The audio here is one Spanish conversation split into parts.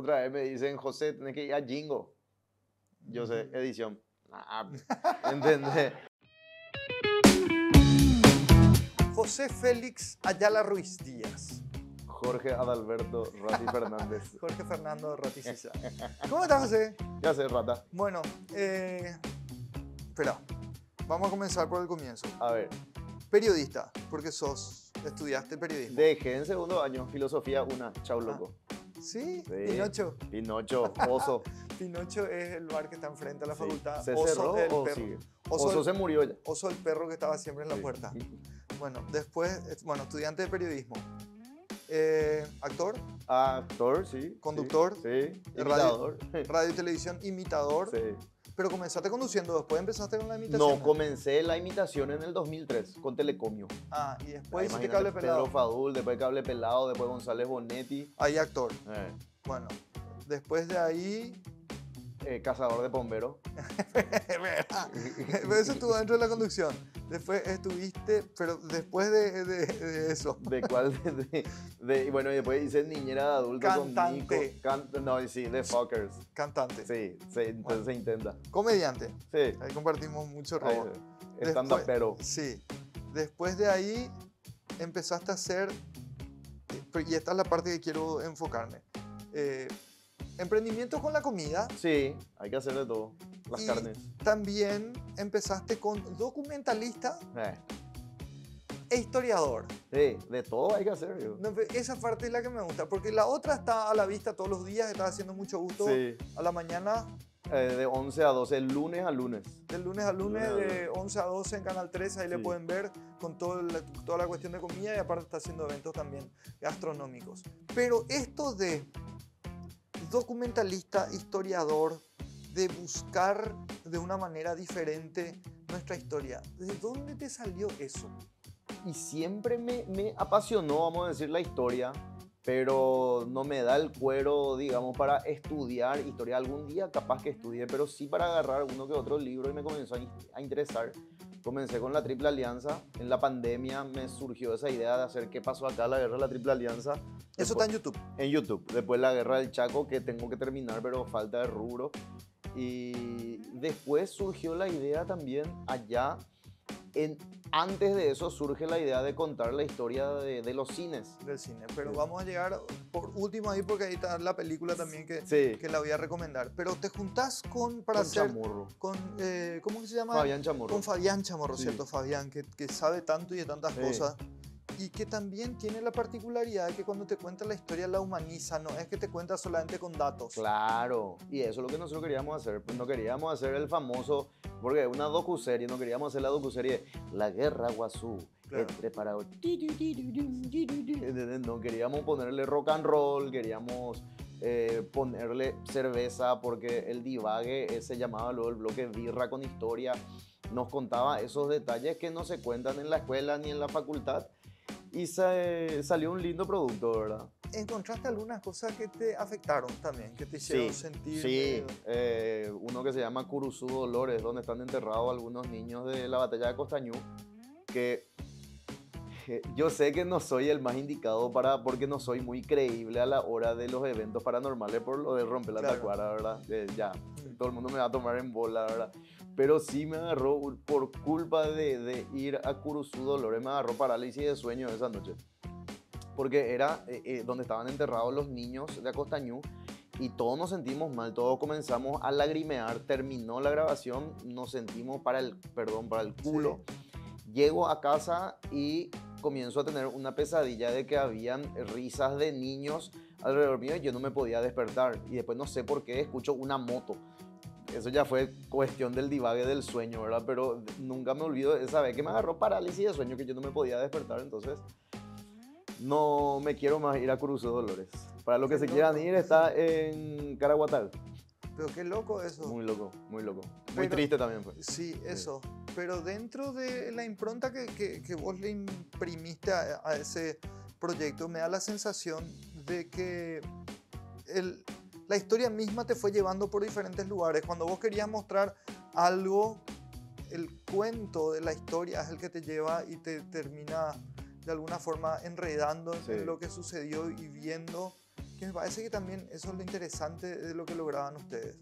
otra vez me dicen, José, tenés que ir a Jingo. Yo sé, edición. Ah, ¿Entendés? José Félix Ayala Ruiz Díaz. Jorge Adalberto Rati Fernández. Jorge Fernando Raticiza. ¿Cómo estás, José? ¿Qué haces, rata? Bueno, eh, espera. Vamos a comenzar por el comienzo. A ver, Periodista, porque sos, estudiaste periodismo. dejé en segundo año filosofía una. Ah. Chau, loco. ¿Sí? Sí. Pinocho. Pinocho, oso. Pinocho es el bar que está enfrente a la Sí. facultad. ¿Se Oso cerró el o perro. sigue? Oso, Oso el, se murió ya. Oso el perro que estaba siempre en la Sí. puerta. Bueno, después, bueno, estudiante de periodismo. Eh, actor, Actor, sí. Conductor. Sí. Radio. Radio y televisión, imitador. Sí. Pero comenzaste conduciendo, después empezaste con la imitación. No, comencé la imitación en el 2003 con Telecomio. Ah, y después hiciste Imagínate, cable pelado. Pedro Fadul, después Cable Pelado, después González Bonetti, Ahí actor. eh, Bueno, después de ahí. Eh, Cazador de Bomberos. Pero eso estuvo dentro de la conducción. Después estuviste, pero después de, de- de eso. ¿De cuál? De, de- bueno, y después hice Niñera de Adulto con Cantante. Nico. Can- no, sí, de Fuckers. Cantante. Sí, sí, entonces se intenta. Comediante. Sí. Ahí compartimos mucho robo. Estando Después- pero. Sí. Después de ahí empezaste a hacer, eh, y esta es la parte que quiero enfocarme, eh, emprendimientos con la comida. Sí, hay que hacer de todo. Las y carnes. También empezaste con documentalista Eh, e historiador. sí, de todo hay que hacer. yo. No, esa parte es la que me gusta, porque la otra está a la vista todos los días, está haciendo mucho gusto Sí, a la mañana, eh, de 11 a 12, lunes a lunes. del lunes a lunes, Lunes a de 11 a 12 en Canal 13, ahí le pueden ver con todo la- toda la cuestión de comida y aparte está haciendo eventos también gastronómicos. Pero esto de documentalista, historiador, de buscar de una manera diferente nuestra historia, ¿de dónde te salió eso? Y siempre me, me apasionó, vamos a decir, la historia, pero no me da el cuero, digamos, para estudiar historia. Algún día capaz que estudie, pero sí para agarrar uno que otro libro y me comenzó a, a interesar. Comencé con la Triple Alianza. En la pandemia me surgió esa idea de hacer qué pasó acá, la guerra de la Triple Alianza. Eso Después- está en YouTube. en YouTube. Después la guerra del Chaco, que tengo que terminar, pero falta de rubro. Y después surgió la idea también allá. En, antes de eso surge la idea de contar la historia de, de los cines. del cine. Pero Sí. vamos a llegar por último ahí porque ahí está la película también que, Sí, que la voy a recomendar. Pero te juntás con para con hacer Chamorro. con eh, ¿cómo se llama? Fabián Chamorro. Con Fabián Chamorro, Sí. ¿cierto? Fabián, que, que sabe tanto y de tantas cosas. Y que también tiene la particularidad de que cuando te cuenta la historia la humaniza, no es que te cuenta solamente con datos. Claro, y eso es lo que nosotros queríamos hacer. Pues no queríamos hacer el famoso, porque una docuserie, no queríamos hacer la docuserie La Guerra Guazú. Claro. Entre para... No queríamos ponerle rock and roll, queríamos eh, ponerle cerveza, porque el divague se llamaba luego el bloque Birra con Historia. Nos contaba esos detalles que no se cuentan en la escuela ni en la facultad. Y se, salió un lindo producto, ¿verdad? ¿Encontraste algunas cosas que te afectaron también, que te hicieron sentir? Sí, eh, uno que se llama Curuzú Dolores, donde están enterrados algunos niños de la batalla de Costañú, que yo sé que no soy el más indicado para, porque no soy muy creíble a la hora de los eventos paranormales por lo de romper la Claro. tacuara, ¿verdad? Eh, ya, Mm. todo el mundo me va a tomar en bola, ¿verdad? Pero sí me agarró, por culpa de, de ir a Curuzú Dolores, me agarró parálisis de sueño esa noche. Porque era eh, eh, donde estaban enterrados los niños de Acostañú y todos nos sentimos mal, todos comenzamos a lagrimear, terminó la grabación, nos sentimos para el, perdón, para el culo. Llego a casa y comienzo a tener una pesadilla de que habían risas de niños alrededor mío y yo no me podía despertar. Y después no sé por qué escucho una moto. Eso ya fue cuestión del divague del sueño, ¿verdad? Pero nunca me olvido de esa vez que me agarró parálisis de sueño que yo no me podía despertar. Entonces, no me quiero más ir a Cruz de Dolores. Para los que se quieran ir, está en Caraguatal. Pero qué loco eso. Muy loco, muy loco. Muy Pero- triste también fue. Sí, eso. Pero dentro de la impronta que, que- que vos le imprimiste a, a ese proyecto, me da la sensación de que el- la historia misma te fue llevando por diferentes lugares. Cuando vos querías mostrar algo, el cuento de la historia es el que te lleva y te termina de alguna forma enredando en- Sí. en lo que sucedió y viendo que me parece que también eso es lo interesante de lo que lograban ustedes.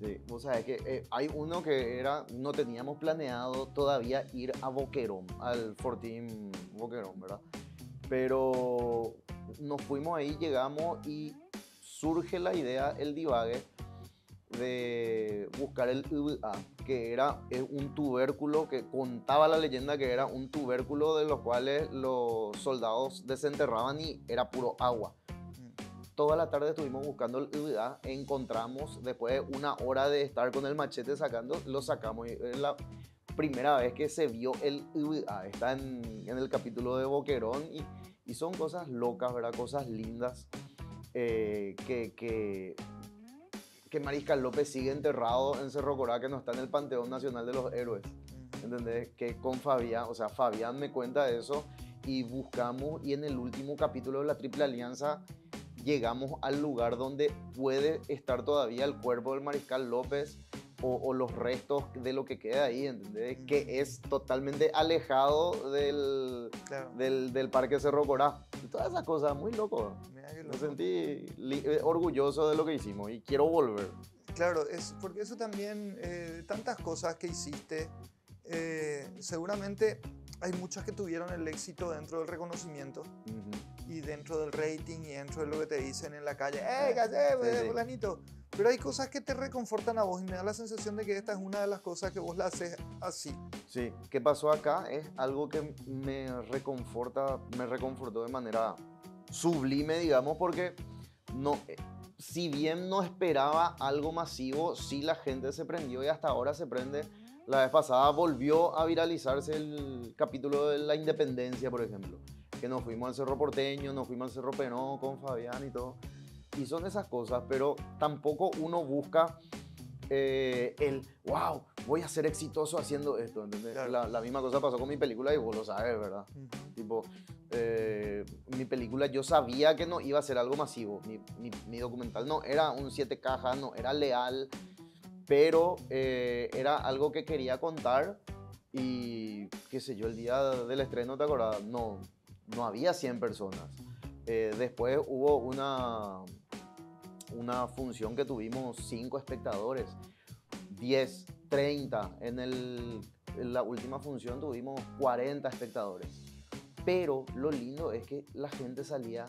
Sí, vos sabés que eh, hay uno que era, no teníamos planeado todavía ir a Boquerón, al Fortín Boquerón, ¿verdad? Pero nos fuimos ahí, llegamos y surge la idea, el divague, de buscar el UA, que era eh, un tubérculo que contaba la leyenda que era un tubérculo de los cuales los soldados desenterraban y era puro agua toda la tarde estuvimos buscando el UDA, encontramos, después de una hora de estar con el machete sacando, lo sacamos. Es la primera vez que se vio el UDA, está en, el capítulo de Boquerón y, son cosas locas, ¿verdad? Cosas lindas eh, que, que, que Mariscal López sigue enterrado en Cerro Corá, que no está en el Panteón Nacional de los Héroes. ¿Entendés? Que con Fabián, o sea, Fabián me cuenta eso y buscamos y en el último capítulo de la Triple Alianza llegamos al lugar donde puede estar todavía el cuerpo del mariscal López o, los restos de lo que queda ahí, ¿entendés? Que es totalmente alejado del, del, del, Parque Cerro Corá. Y todas esas cosas, muy loco. Me sentí eh, orgulloso de lo que hicimos y quiero volver. Claro, es porque eso también, eh, tantas cosas que hiciste, eh, seguramente hay muchas que tuvieron el éxito dentro del reconocimiento y dentro del rating y dentro de lo que te dicen en la calle. ¡Eh, qué fulanito! Pero hay cosas que te reconfortan a vos y me da la sensación de que esta es una de las cosas que vos la haces así. Sí, ¿qué pasó acá? Es algo que me reconforta, me reconfortó de manera sublime, digamos, porque no, eh, si bien no esperaba algo masivo, sí la gente se prendió y hasta ahora se prende. La vez pasada volvió a viralizarse el capítulo de la independencia, por ejemplo que nos fuimos al Cerro Porteño, nos fuimos al Cerro Penó con Fabián y todo. Y son esas cosas, pero tampoco uno busca eh, el, wow, voy a ser exitoso haciendo esto. La, misma cosa pasó con mi película y vos lo sabes, ¿verdad? Tipo, eh, mi película yo sabía que no iba a ser algo masivo. Mi, mi, documental no era un siete cajas, no era leal, pero eh, era algo que quería contar. Y qué sé yo, el día del estreno, ¿te acordás? No, no había 100 personas. Eh, después hubo una, una función que tuvimos 5 espectadores, 10, 30. En, el, en la última función tuvimos 40 espectadores. Pero lo lindo es que la gente salía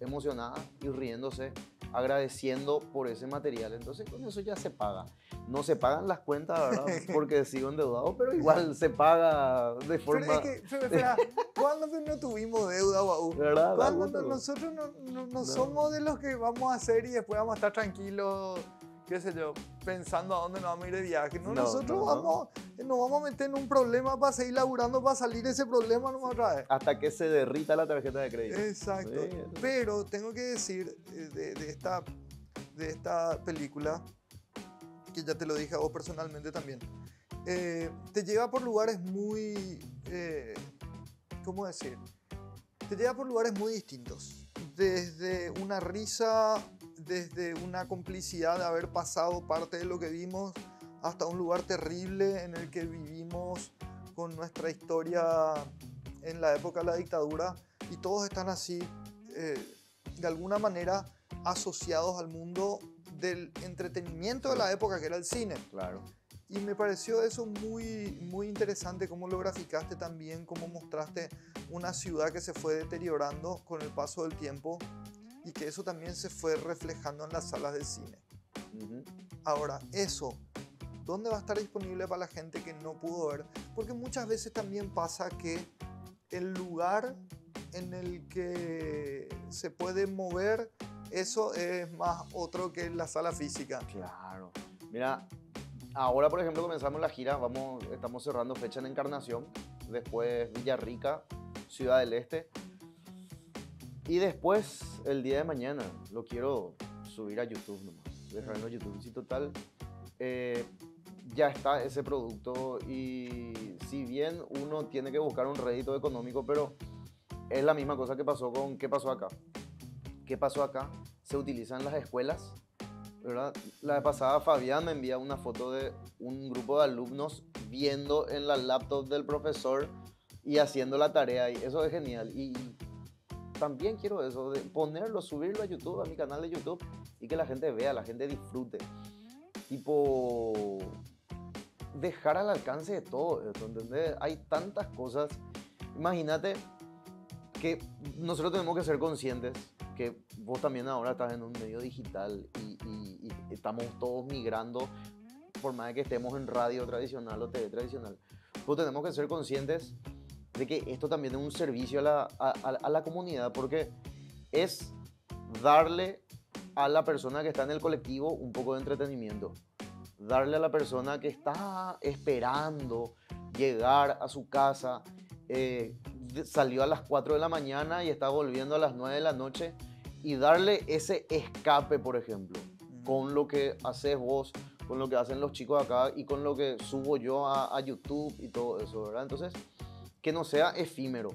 emocionada y riéndose, agradeciendo por ese material. Entonces con eso ya se paga no se pagan las cuentas, ¿verdad? Porque sigo endeudado, pero igual se paga de forma... Pero es que, espera, ¿cuándo no tuvimos deuda, Baú? ¿Verdad? ¿Cuándo nosotros no, no, somos de los que vamos a hacer y después vamos a estar tranquilos, qué sé yo, pensando a dónde nos vamos a ir de viaje? No, nosotros vamos, nos vamos a meter en un problema para seguir laburando, para salir de ese problema no otra vez. Hasta que se derrita la tarjeta de crédito. Exacto. pero tengo que decir eh, de, de, esta, de esta película que ya te lo dije a vos personalmente también, eh, te lleva por lugares muy, eh, ¿cómo decir? Te lleva por lugares muy distintos. Desde una risa, desde una complicidad de haber pasado parte de lo que vimos, hasta un lugar terrible en el que vivimos con nuestra historia en la época de la dictadura y todos están así, eh, de alguna manera, asociados al mundo del entretenimiento de la época que era el cine. Claro. Y me pareció eso muy, muy interesante, cómo lo graficaste también, cómo mostraste una ciudad que se fue deteriorando con el paso del tiempo y que eso también se fue reflejando en las salas de cine. Ahora, eso, ¿dónde va a estar disponible para la gente que no pudo ver? Porque muchas veces también pasa que el lugar en el que se puede mover eso es más otro que la sala física. Claro. Mira, ahora por ejemplo comenzamos la gira, vamos, estamos cerrando fecha en Encarnación, después Villarrica, Ciudad del Este. Y después, el día de mañana, lo quiero subir a YouTube nomás, dejarlo en YouTube. Si total, eh, ya está ese producto y si bien uno tiene que buscar un rédito económico, pero es la misma cosa que pasó con qué pasó acá. ¿Qué pasó acá? Se utilizan las escuelas. ¿verdad? La vez pasada Fabián me envía una foto de un grupo de alumnos viendo en la laptop del profesor y haciendo la tarea y eso es genial. Y también quiero eso, de ponerlo, subirlo a YouTube, a mi canal de YouTube y que la gente vea, la gente disfrute. Tipo, dejar al alcance de todo ¿entendés? Hay tantas cosas. Imagínate que nosotros tenemos que ser conscientes que vos también ahora estás en un medio digital y, y estamos todos migrando, por más de que estemos en radio tradicional o TV tradicional, pues tenemos que ser conscientes de que esto también es un servicio a la, a, a la comunidad porque es darle a la persona que está en el colectivo un poco de entretenimiento. Darle a la persona que está esperando llegar a su casa, eh, salió a las 4 de la mañana y está volviendo a las 9 de la noche y darle ese escape, por ejemplo, con lo que haces vos, con lo que hacen los chicos acá y con lo que subo yo a, a YouTube y todo eso, ¿verdad? Entonces, que no sea efímero.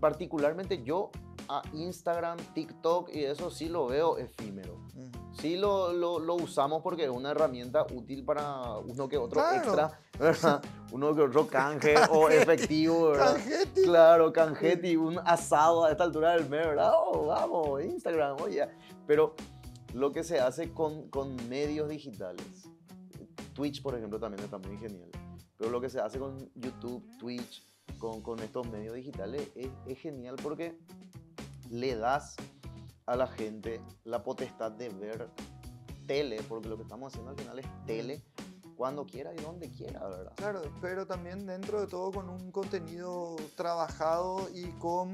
Particularmente yo a Instagram, TikTok y eso sí lo veo efímero. Sí lo, lo, lo, usamos porque es una herramienta útil para uno que otro extra, ¿verdad? Uno que otro canje o efectivo, ¿verdad? Canjeti. Claro, canjeti, un asado a esta altura del mes, ¿verdad? Oh, vamos, Instagram, oye. Pero lo que se hace con, con medios digitales, Twitch, por ejemplo, también está muy genial. Pero lo que se hace con YouTube, Twitch, con, con estos medios digitales es, es genial porque le das a la gente la potestad de ver tele, porque lo que estamos haciendo al final es tele, cuando quiera y donde quiera, ¿verdad? Claro, pero también dentro de todo con un contenido trabajado y con,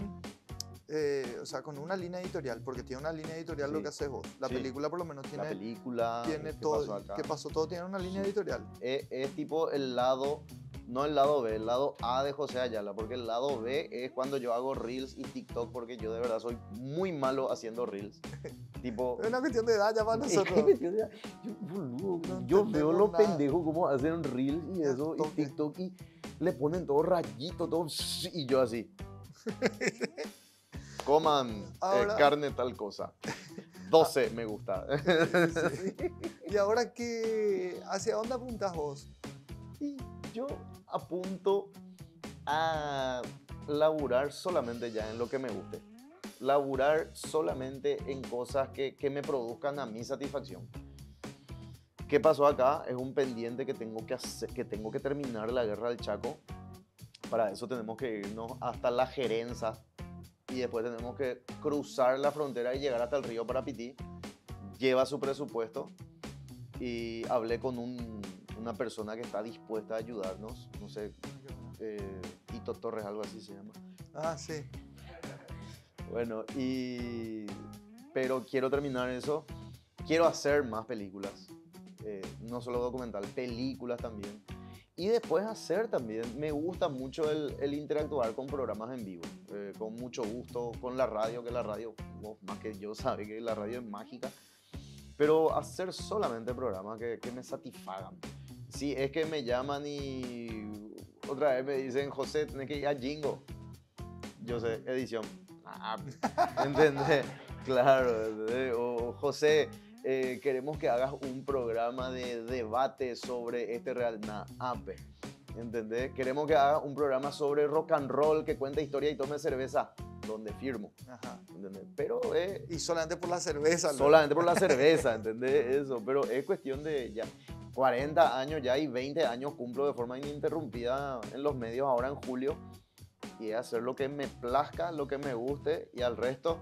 eh, o sea, con una línea editorial, porque tiene una línea editorial Sí. lo que haces vos. La Sí. película por lo menos La tiene, película, tiene ¿qué todo, pasó acá? que pasó todo, tiene una línea Sí. editorial. Es, es tipo el lado, no el lado B, el lado A de José Ayala, porque el lado B es cuando yo hago Reels y TikTok, porque yo de verdad soy muy malo haciendo Reels. tipo... Es una cuestión de edad ya para Es nosotros. entiende, yo, boludo, No yo veo los nada. pendejos como hacen reels y eso, y. TikTok, y le ponen todo rayito, todo, y yo así. Coman eh, carne tal cosa. 12 me gusta. Sí. Y ahora que, ¿hacia dónde apuntas vos? Y yo apunto a laburar solamente ya en lo que me guste. Laburar solamente en cosas que, que me produzcan a mi satisfacción. ¿Qué pasó acá? Es un pendiente que tengo que, que tengo que terminar la guerra del Chaco. Para eso tenemos que irnos hasta la Gerenza y después tenemos que cruzar la frontera y llegar hasta el río Parapití. Lleva su presupuesto y hablé con un- una persona que está dispuesta a ayudarnos. No sé, eh, Tito Torres, algo así se llama. Ah, sí. Bueno, y. Pero quiero terminar eso. Quiero hacer más películas. eh, no solo documental, películas también. Y después hacer también. Me gusta mucho el, el interactuar con programas en vivo. eh, con mucho gusto. Con la radio, que la radio, vos más que yo, sabe que la radio es mágica. Pero hacer solamente programas que, que me satisfagan. Si es que me llaman y otra vez me dicen, José, tenés que ir a Jingo. Yo sé, edición. Ah, ¿Entendés? Claro. ¿entendés? O José, eh, queremos que hagas un programa de debate sobre este real. Nah, ape. ¿Entendés? Queremos que hagas un programa sobre rock and roll, que cuente historia y tome cerveza. Donde firmo. Ajá. ¿Entendés? Pero es Y solamente por la cerveza. loco. solamente por la cerveza, ¿entendés? Eso. Pero es cuestión de ya 40 años ya y 20 años cumplo de forma ininterrumpida en los medios ahora en julio. Y hacer lo que me plazca, lo que me guste y al resto,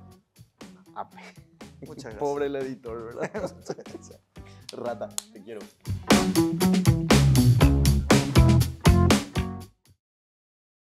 ape. Muchas gracias. Pobre el editor, ¿verdad? Rata, te quiero.